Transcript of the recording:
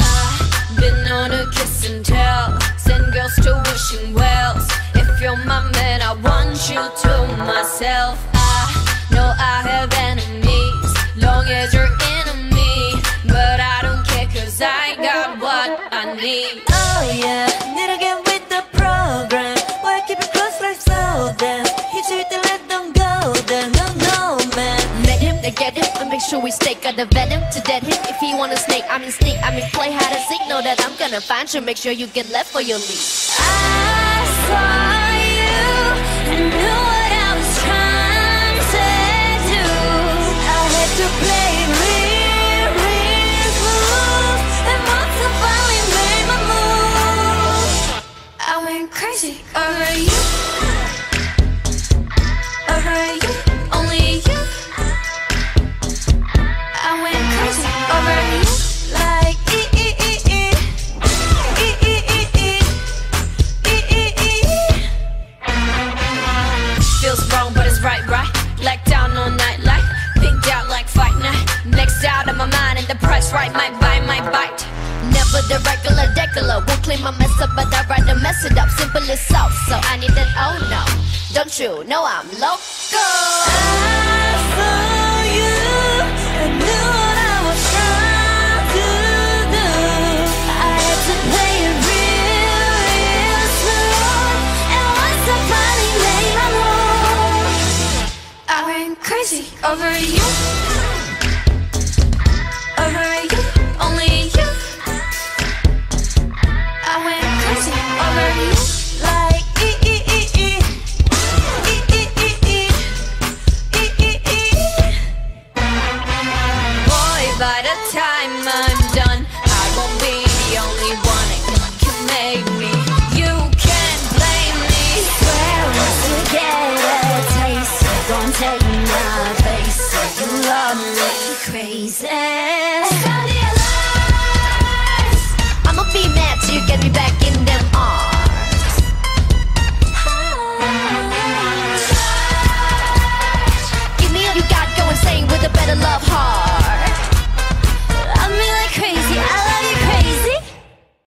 I've been on a kiss and tell, send girls to wishing wells. If you're my man, I want you to myself. I know I have enemies, long as you're enemy, but I don't care cause I got what I need. Oh yeah, need to get with the program. Why keep it close like so damn? Sure we stay got the venom to dead him. If he wanna snake, I'm mean sneak, I'm mean play hide and seek. Know that I'm gonna find you, make sure you get left for your leave. I saw you and knew what I was trying to do. I had to play real, real right might buy my bite. Never the regular degular. Won't clean my mess up, but I rather mess it up. Simple as salt, so I need that. Oh no, don't you know I'm loco? I saw you and knew what I was trying to do. I had to play it real, real. And once I finally made my move, I went crazy over you. by the the only You I'ma be mad till you get me back.